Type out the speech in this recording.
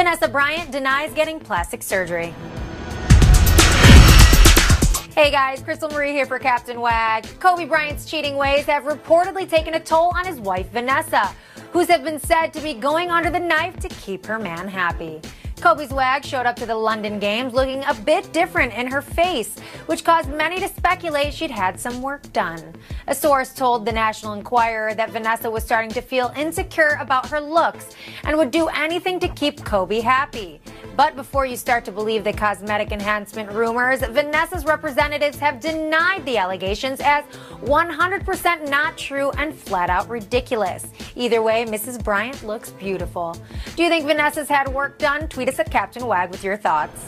Vanessa Bryant denies getting plastic surgery. Hey guys, Crystal Marie here for Captain Wag. Kobe Bryant's cheating ways have reportedly taken a toll on his wife Vanessa, who's have been said to be going under the knife to keep her man happy. Kobe's wag showed up to the London Games looking a bit different in her face, which caused many to speculate she'd had some work done. A source told the National Enquirer that Vanessa was starting to feel insecure about her looks and would do anything to keep Kobe happy. But before you start to believe the cosmetic enhancement rumors, Vanessa's representatives have denied the allegations as 100% not true and flat out ridiculous. Either way, Mrs. Bryant looks beautiful. Do you think Vanessa's had work done? Tweet us at Captain Wag with your thoughts.